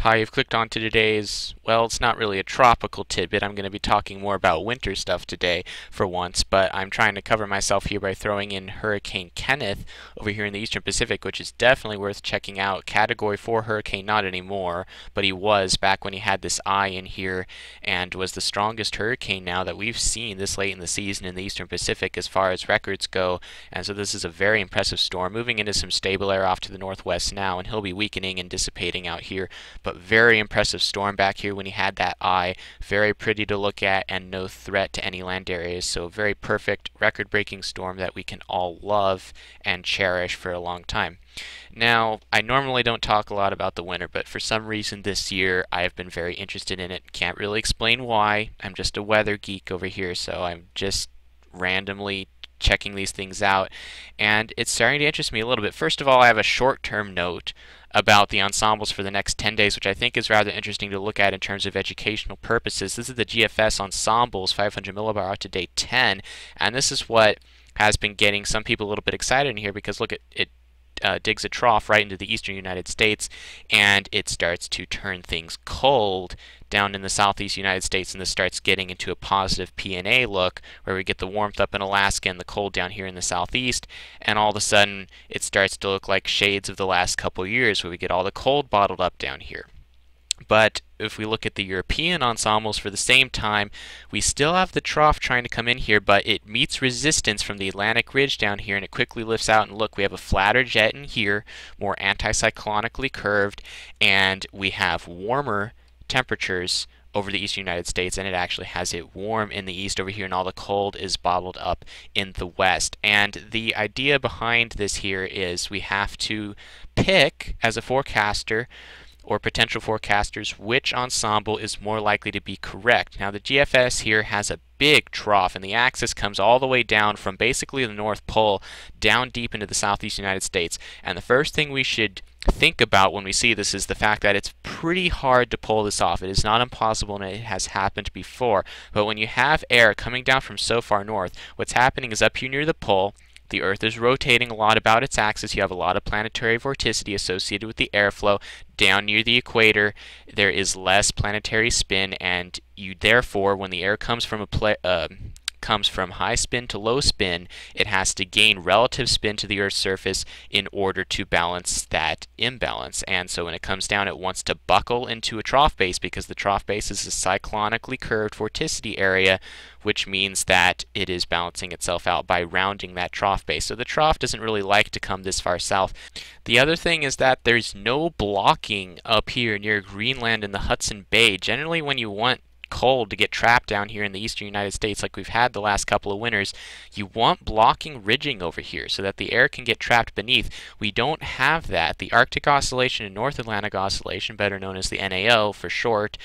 Hi, you've clicked on to today's, well, it's not really a tropical tidbit. I'm going to be talking more about winter stuff today for once, but I'm trying to cover myself here by throwing in Hurricane Kenneth over here in the Eastern Pacific, which is definitely worth checking out. Category 4 hurricane, not anymore, but he was back when he had this eye in here and was the strongest hurricane now that we've seen this late in the season in the Eastern Pacific as far as records go. And so this is a very impressive storm, moving into some stable air off to the northwest now, and he'll be weakening and dissipating out here but very impressive storm back here when he had that eye. Very pretty to look at and no threat to any land areas. So very perfect record-breaking storm that we can all love and cherish for a long time. Now, I normally don't talk a lot about the winter, but for some reason this year I have been very interested in it. Can't really explain why. I'm just a weather geek over here, so I'm just randomly checking these things out and it's starting to interest me a little bit. First of all, I have a short-term note about the ensembles for the next 10 days, which I think is rather interesting to look at in terms of educational purposes. This is the GFS ensembles 500 millibar out to day 10, and this is what has been getting some people a little bit excited in here because look, at it uh, digs a trough right into the eastern United States and it starts to turn things cold down in the southeast United States and this starts getting into a positive PNA look where we get the warmth up in Alaska and the cold down here in the southeast and all of a sudden it starts to look like shades of the last couple years where we get all the cold bottled up down here. But if we look at the European ensembles for the same time, we still have the trough trying to come in here, but it meets resistance from the Atlantic ridge down here and it quickly lifts out. And look, we have a flatter jet in here, more anticyclonically curved, and we have warmer temperatures over the eastern United States, and it actually has it warm in the east over here, and all the cold is bottled up in the west. And the idea behind this here is we have to pick, as a forecaster, or potential forecasters which ensemble is more likely to be correct. Now the GFS here has a big trough and the axis comes all the way down from basically the North Pole down deep into the southeast United States. And the first thing we should think about when we see this is the fact that it's pretty hard to pull this off. It is not impossible and it has happened before. But when you have air coming down from so far north, what's happening is up here near the pole, the Earth is rotating a lot about its axis. You have a lot of planetary vorticity associated with the airflow. Down near the equator, there is less planetary spin, and you therefore, when the air comes from a pla- uh, comes from high spin to low spin, it has to gain relative spin to the Earth's surface in order to balance that imbalance. And so when it comes down, it wants to buckle into a trough base because the trough base is a cyclonically curved vorticity area, which means that it is balancing itself out by rounding that trough base. So the trough doesn't really like to come this far south. The other thing is that there's no blocking up here near Greenland and the Hudson Bay. Generally, when you want cold to get trapped down here in the eastern United States like we've had the last couple of winters, you want blocking ridging over here so that the air can get trapped beneath. We don't have that. The Arctic Oscillation and North Atlantic Oscillation, better known as the NAO for short,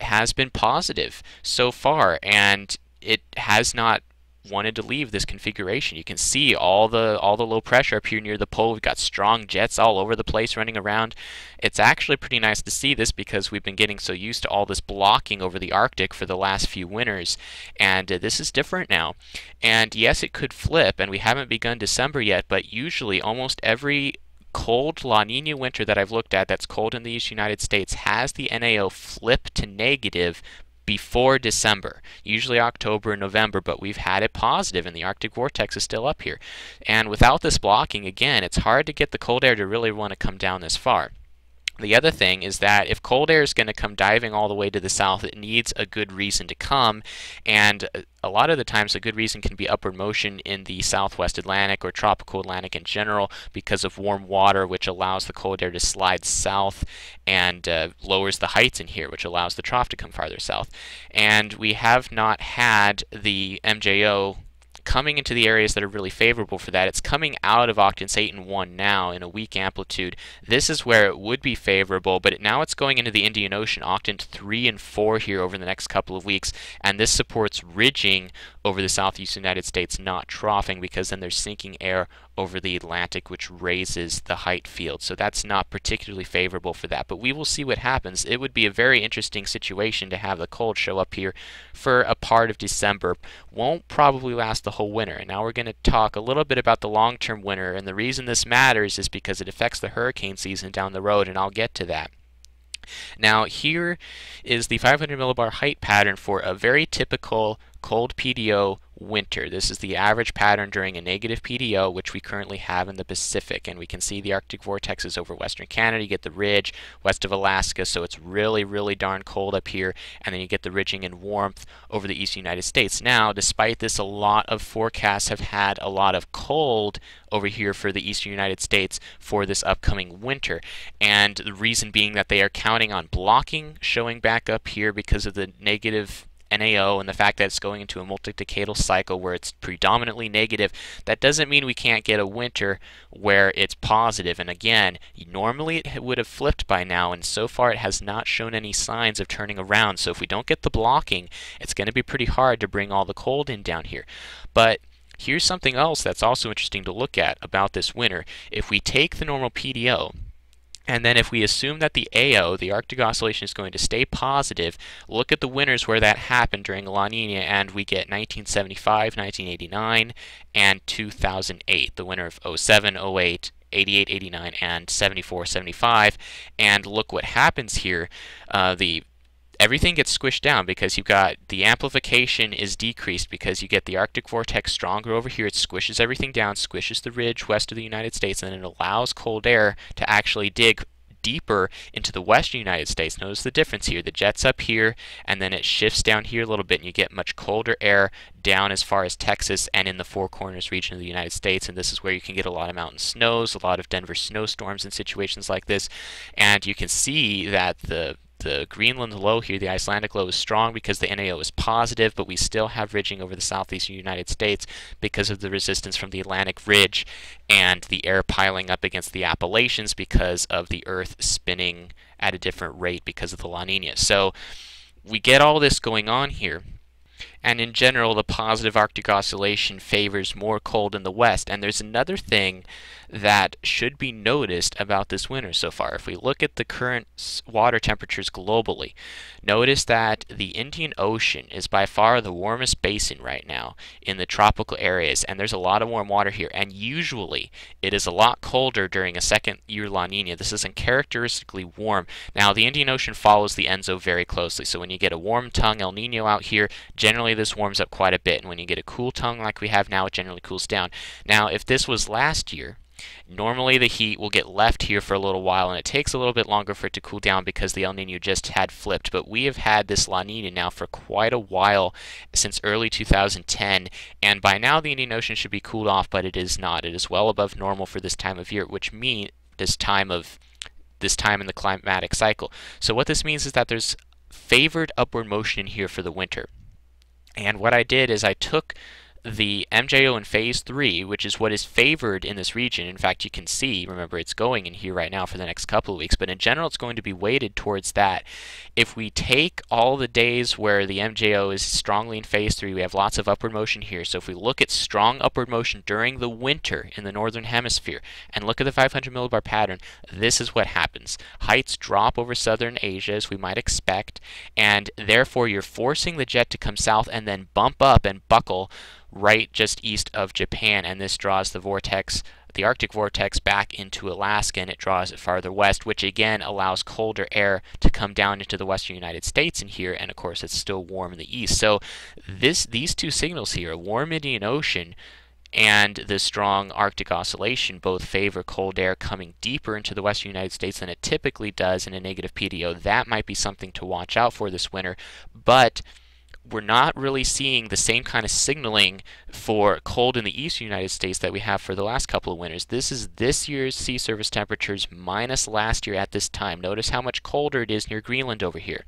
has been positive so far and it has not wanted to leave this configuration. You can see all the all the low pressure up here near the pole. We've got strong jets all over the place running around. It's actually pretty nice to see this because we've been getting so used to all this blocking over the Arctic for the last few winters, and uh, this is different now. And yes, it could flip, and we haven't begun December yet, but usually almost every cold La Nina winter that I've looked at that's cold in the United States has the NAO flip to negative before December, usually October and November, but we've had it positive and the Arctic vortex is still up here. And without this blocking, again, it's hard to get the cold air to really want to come down this far. The other thing is that if cold air is going to come diving all the way to the south, it needs a good reason to come. And a lot of the times, a good reason can be upward motion in the southwest Atlantic or tropical Atlantic in general because of warm water, which allows the cold air to slide south and uh, lowers the heights in here, which allows the trough to come farther south. And we have not had the MJO coming into the areas that are really favorable for that. It's coming out of octants 8 and 1 now in a weak amplitude. This is where it would be favorable, but now it's going into the Indian Ocean, Octant 3 and 4 here over the next couple of weeks, and this supports ridging over the southeast United States, not troughing, because then there's sinking air over the Atlantic, which raises the height field. So that's not particularly favorable for that. But we will see what happens. It would be a very interesting situation to have the cold show up here for a part of December. Won't probably last the whole winter. And now we're going to talk a little bit about the long-term winter. And the reason this matters is because it affects the hurricane season down the road, and I'll get to that. Now here is the 500 millibar height pattern for a very typical cold PDO winter. This is the average pattern during a negative PDO, which we currently have in the Pacific. And we can see the Arctic vortex is over western Canada. You get the ridge west of Alaska, so it's really, really darn cold up here. And then you get the ridging and warmth over the eastern United States. Now, despite this, a lot of forecasts have had a lot of cold over here for the eastern United States for this upcoming winter. And the reason being that they are counting on blocking showing back up here because of the negative NAO and the fact that it's going into a multi-decadal cycle where it's predominantly negative, that doesn't mean we can't get a winter where it's positive. And again, normally it would have flipped by now, and so far it has not shown any signs of turning around. So if we don't get the blocking, it's going to be pretty hard to bring all the cold in down here. But here's something else that's also interesting to look at about this winter. If we take the normal PDO, and then if we assume that the AO, the Arctic Oscillation, is going to stay positive, look at the winters where that happened during La Nina, and we get 1975, 1989, and 2008, the winter of 07, 08, 88, 89, and 74, 75. And look what happens here. Uh, the everything gets squished down because you've got the amplification is decreased because you get the Arctic vortex stronger over here. It squishes everything down, squishes the ridge west of the United States, and it allows cold air to actually dig deeper into the western United States. Notice the difference here. The jet's up here, and then it shifts down here a little bit, and you get much colder air down as far as Texas and in the Four Corners region of the United States. And this is where you can get a lot of mountain snows, a lot of Denver snowstorms in situations like this. And you can see that the the Greenland low here, the Icelandic low, is strong because the NAO is positive, but we still have ridging over the southeastern United States because of the resistance from the Atlantic Ridge and the air piling up against the Appalachians because of the Earth spinning at a different rate because of the La Nina. So we get all this going on here. And in general, the positive Arctic oscillation favors more cold in the west. And there's another thing that should be noticed about this winter so far. If we look at the current water temperatures globally, notice that the Indian Ocean is by far the warmest basin right now in the tropical areas, and there's a lot of warm water here. And usually, it is a lot colder during a second year La Nina. This is uncharacteristically warm. Now, the Indian Ocean follows the ENSO very closely, so when you get a warm tongue El Nino out here, generally this warms up quite a bit, and when you get a cool tongue like we have now, it generally cools down. Now, if this was last year, Normally the heat will get left here for a little while and it takes a little bit longer for it to cool down because the El Nino just had flipped. But we have had this La Nina now for quite a while since early 2010 and by now the Indian Ocean should be cooled off but it is not. It is well above normal for this time of year which means this time of this time in the climatic cycle. So what this means is that there's favored upward motion in here for the winter. And what I did is I took the MJO in phase 3, which is what is favored in this region. In fact, you can see, remember, it's going in here right now for the next couple of weeks, but in general, it's going to be weighted towards that. If we take all the days where the MJO is strongly in phase 3, we have lots of upward motion here. So if we look at strong upward motion during the winter in the northern hemisphere and look at the 500 millibar pattern, this is what happens. Heights drop over southern Asia, as we might expect, and therefore you're forcing the jet to come south and then bump up and buckle right just east of Japan, and this draws the vortex, the Arctic vortex, back into Alaska, and it draws it farther west, which again allows colder air to come down into the western United States in here, and of course it's still warm in the east. So this these two signals here, warm Indian Ocean and the strong Arctic oscillation both favor cold air coming deeper into the western United States than it typically does in a negative PDO. That might be something to watch out for this winter, but we're not really seeing the same kind of signaling for cold in the eastern United States that we have for the last couple of winters. This is this year's sea surface temperatures minus last year at this time. Notice how much colder it is near Greenland over here.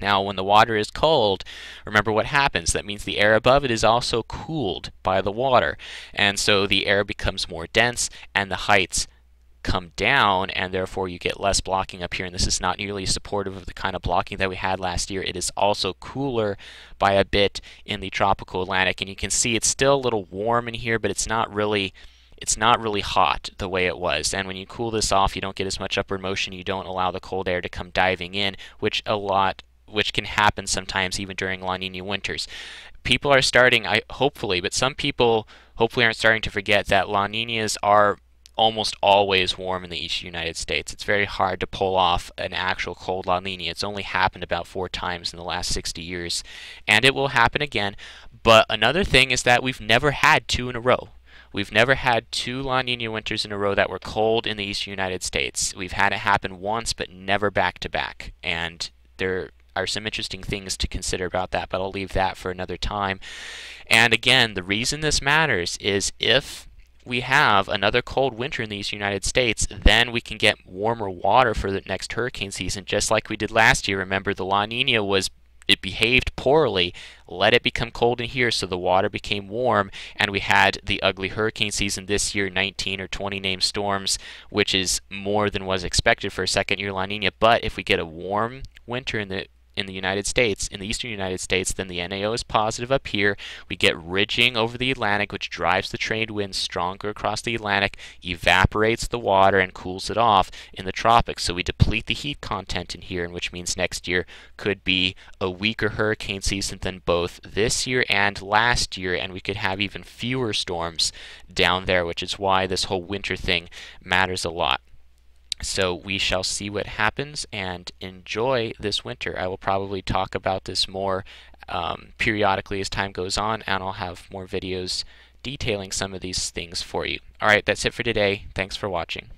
Now, when the water is cold, remember what happens. That means the air above it is also cooled by the water. And so the air becomes more dense and the heights come down and therefore you get less blocking up here and this is not nearly supportive of the kind of blocking that we had last year. It is also cooler by a bit in the tropical Atlantic and you can see it's still a little warm in here but it's not really it's not really hot the way it was and when you cool this off you don't get as much upward motion you don't allow the cold air to come diving in which a lot which can happen sometimes even during La Nina winters. People are starting, I hopefully, but some people hopefully aren't starting to forget that La Ninas are almost always warm in the eastern United States. It's very hard to pull off an actual cold La Nina. It's only happened about four times in the last 60 years, and it will happen again. But another thing is that we've never had two in a row. We've never had two La Nina winters in a row that were cold in the eastern United States. We've had it happen once, but never back to back. And there are some interesting things to consider about that, but I'll leave that for another time. And again, the reason this matters is if we have another cold winter in these United States, then we can get warmer water for the next hurricane season, just like we did last year. Remember, the La Nina was it behaved poorly, let it become cold in here so the water became warm, and we had the ugly hurricane season this year 19 or 20 named storms, which is more than was expected for a second year La Nina. But if we get a warm winter in the in the United States, in the eastern United States, then the NAO is positive up here. We get ridging over the Atlantic, which drives the trade winds stronger across the Atlantic, evaporates the water, and cools it off in the tropics. So we deplete the heat content in here, which means next year could be a weaker hurricane season than both this year and last year, and we could have even fewer storms down there, which is why this whole winter thing matters a lot. So we shall see what happens and enjoy this winter. I will probably talk about this more um, periodically as time goes on, and I'll have more videos detailing some of these things for you. All right, that's it for today. Thanks for watching.